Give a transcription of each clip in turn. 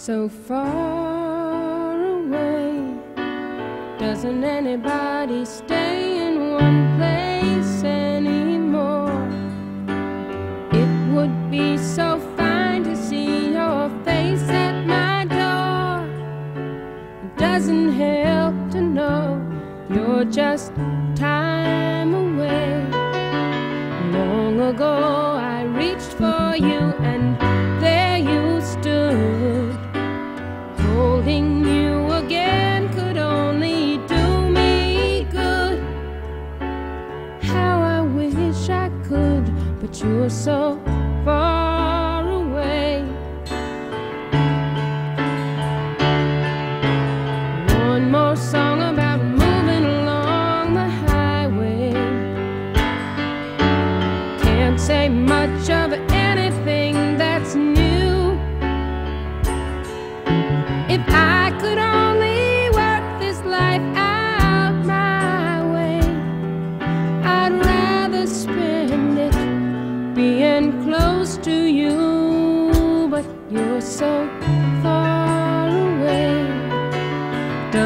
so far away. Doesn't anybody stay in one place anymore? It would be so fine to see your face at my door. It doesn't help to know you're just time away. Long ago, I reached for you and You again could only do me good. How I wish I could, but you're so far away. One more song about moving along the highway. Can't say much of anything that's new. If I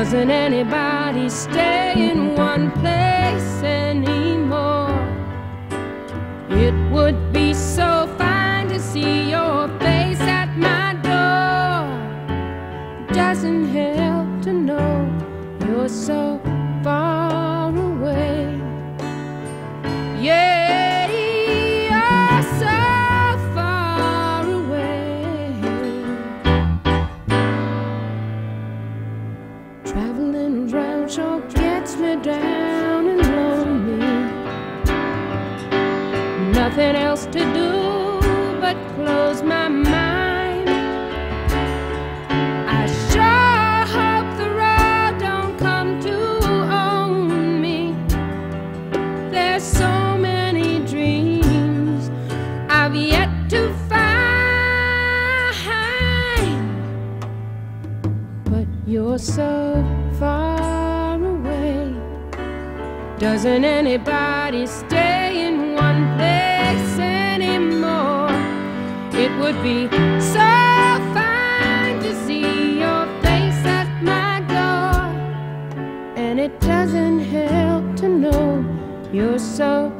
Doesn't anybody stay in one place anymore? It would be so fine to see your face at my door. doesn't help to know you're so far Nothing else to do but close my mind. I sure hope the road don't come to own me. There's so many dreams I've yet to find, but you're so far away. Doesn't anybody stay would be so fine to see your face at my door. And it doesn't help to know you're so